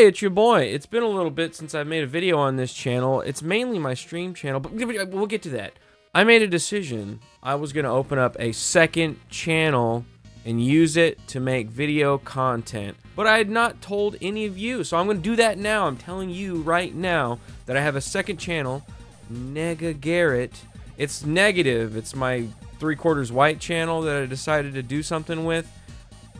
Hey, it's your boy. It's been a little bit since I've made a video on this channel. It's mainly my stream channel, but we'll get to that. I made a decision. I was going to open up a second channel and use it to make video content. But I had not told any of you, so I'm going to do that now. I'm telling you right now that I have a second channel, Nega Garrett. It's negative. It's my three quarters white channel that I decided to do something with.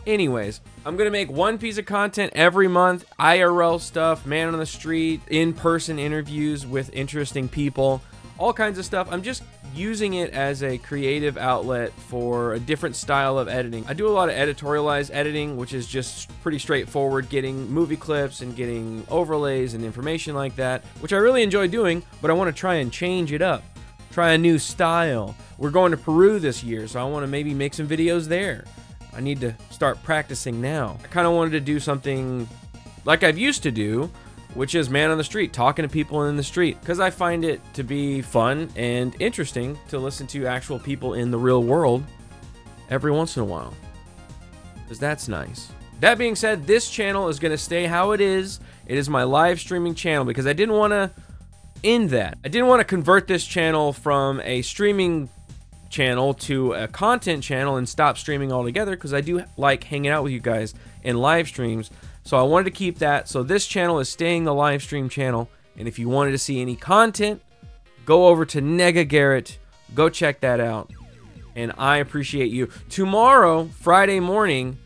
Anyways, I'm going to make one piece of content every month, IRL stuff, man on the street, in-person interviews with interesting people, all kinds of stuff. I'm just using it as a creative outlet for a different style of editing. I do a lot of editorialized editing, which is just pretty straightforward, getting movie clips and getting overlays and information like that, which I really enjoy doing, but I want to try and change it up. Try a new style. We're going to Peru this year, so I want to maybe make some videos there. I need to start practicing now. I kind of wanted to do something like I've used to do, which is man on the street, talking to people in the street, because I find it to be fun and interesting to listen to actual people in the real world every once in a while. Because that's nice. That being said, this channel is going to stay how it is. It is my live streaming channel because I didn't want to end that. I didn't want to convert this channel from a streaming channel to a content channel and stop streaming altogether because I do like hanging out with you guys in live streams. So I wanted to keep that. So this channel is staying the live stream channel. And if you wanted to see any content, go over to Nega Garrett. Go check that out. And I appreciate you. Tomorrow, Friday morning,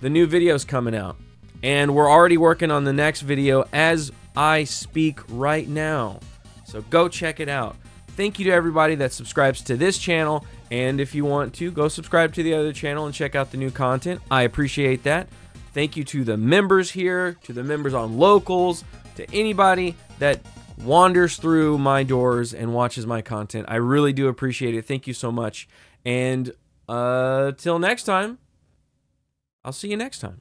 the new video is coming out. And we're already working on the next video as I speak right now. So go check it out. Thank you to everybody that subscribes to this channel. And if you want to, go subscribe to the other channel and check out the new content. I appreciate that. Thank you to the members here, to the members on locals, to anybody that wanders through my doors and watches my content. I really do appreciate it. Thank you so much. And uh, till next time, I'll see you next time.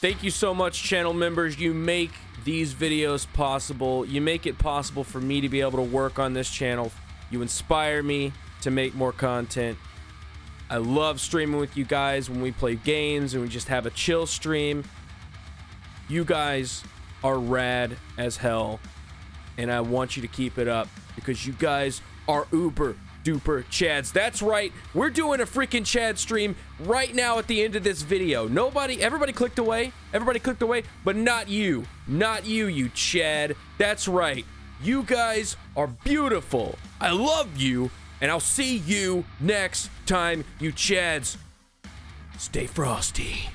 Thank you so much, channel members. You make these videos possible. You make it possible for me to be able to work on this channel. You inspire me to make more content. I love streaming with you guys when we play games and we just have a chill stream. You guys are rad as hell, and I want you to keep it up because you guys are uber duper Chads. That's right. We're doing a freaking Chad stream right now at the end of this video. Nobody, everybody clicked away. Everybody clicked away, but not you. Not you, you Chad. That's right. You guys are beautiful. I love you, and I'll see you next time, you Chads. Stay frosty.